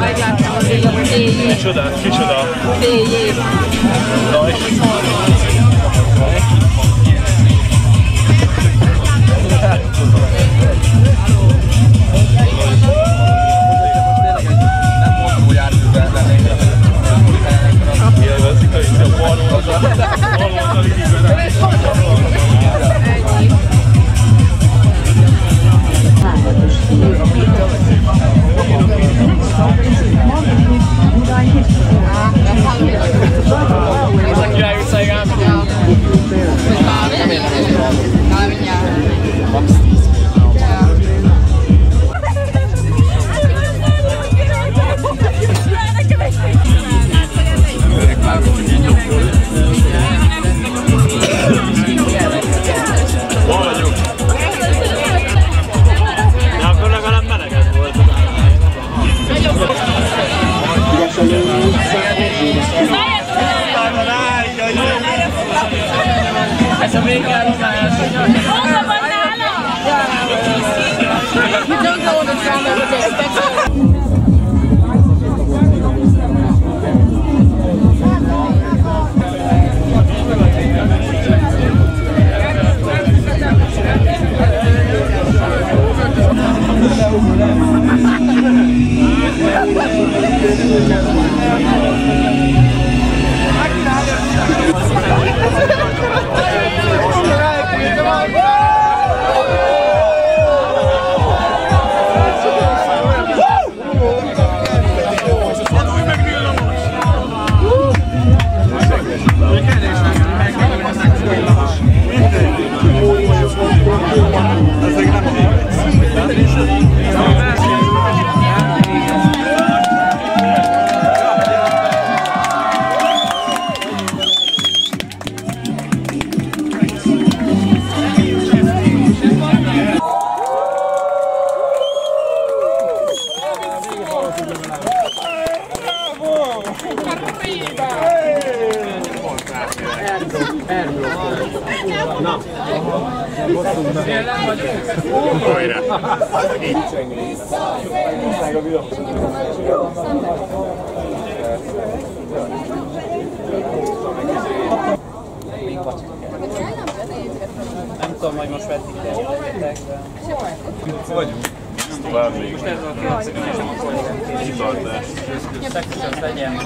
Megláttam az éjjel, éjjel, Kicsoda, kicsoda. éjjel. A bal Sabihin ka ano Yeah. Oo, sa banala. You don't know what the drama is. Thank you. Van nála! Nem tudom, hogy most vették el de... Vagyunk. Tovább még. Most ez a kérdés, Kitartás. hogy legyen.